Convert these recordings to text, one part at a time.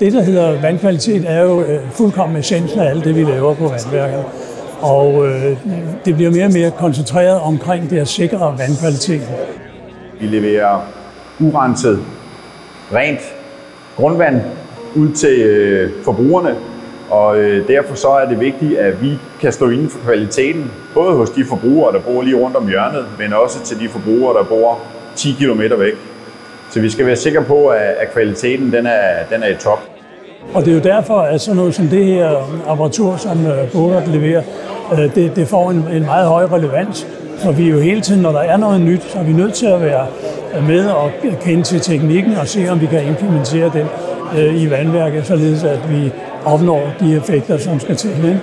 Det, der hedder vandkvalitet, er jo øh, fuldkommen essensen af alt det, vi laver på vandværket. Og øh, det bliver mere og mere koncentreret omkring det at sikre vandkvaliteten. Vi leverer urenset, rent grundvand ud til øh, forbrugerne, og øh, derfor så er det vigtigt, at vi kan stå inden for kvaliteten, både hos de forbrugere, der bor lige rundt om hjørnet, men også til de forbrugere, der bor 10 km væk. Så vi skal være sikre på, at kvaliteten den er, den er i top. Og det er jo derfor, at sådan noget som det her apparatur, som Bogart leverer, det, det får en, en meget høj relevans. For vi er jo hele tiden, når der er noget nyt, så er vi nødt til at være med og kende til teknikken og se, om vi kan implementere den i vandværket, således at vi opnår de effekter, som skal til. Ikke?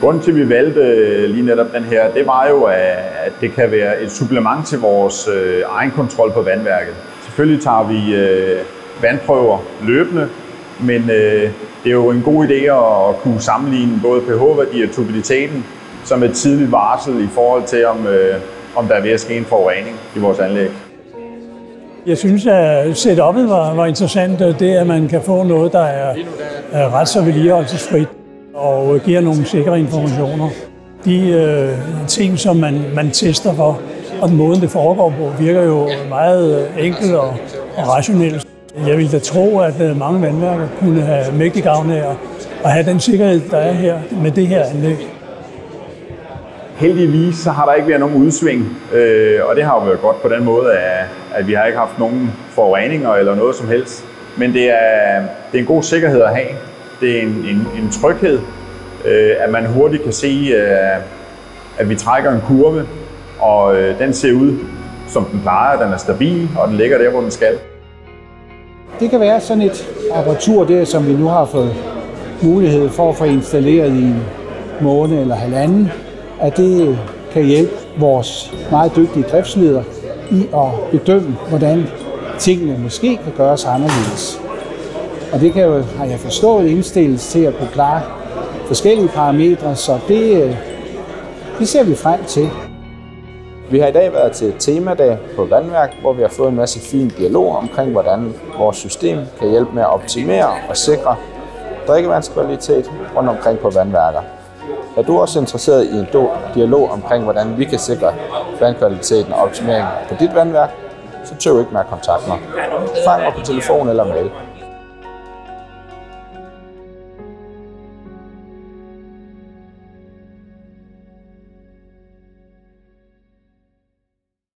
Grunden til, at vi valgte lige netop den her, det var jo, at det kan være et supplement til vores egen kontrol på vandværket. Selvfølgelig tager vi øh, vandprøver løbende, men øh, det er jo en god idé at kunne sammenligne både pH-værdi og turbiditeten som et tidligt varsel i forhold til, om, øh, om der er ved at ske en forurening i vores anlæg. Jeg synes, at setup'et var, var interessant. Det, at man kan få noget, der er, er ret så vedligeholdelsesfrit og giver nogle sikre informationer. De øh, ting, som man, man tester for, og den måde, det foregår på, virker jo meget øh, enkelt og, og rationelt. Jeg ville da tro, at øh, mange vandværker kunne have mægtig gavn af at have den sikkerhed, der er her med det her anlæg. Heldigvis så har der ikke været nogen udsving, øh, og det har jo været godt på den måde, at, at vi har ikke haft nogen forureninger eller noget som helst. Men det er, det er en god sikkerhed at have. Det er en, en, en tryghed, øh, at man hurtigt kan se, øh, at vi trækker en kurve, og øh, den ser ud, som den plejer. Den er stabil, og den ligger der, hvor den skal. Det kan være sådan et apparatur der, som vi nu har fået mulighed for at få installeret i en måned eller halvanden, at det kan hjælpe vores meget dygtige driftsleder i at bedømme, hvordan tingene måske kan gøres anderledes. Og det kan jo, har jeg forstået, indstilles til at kunne klare forskellige parametre, så det, øh, det ser vi frem til. Vi har i dag været til temadag på Vandværk, hvor vi har fået en masse fin dialog omkring, hvordan vores system kan hjælpe med at optimere og sikre drikkevandskvalitet rundt omkring på vandværker. Er du også interesseret i en dialog omkring, hvordan vi kan sikre vandkvaliteten og optimeringen på dit vandværk, så tøv ikke med at kontakte mig. Fang mig på telefon eller mail.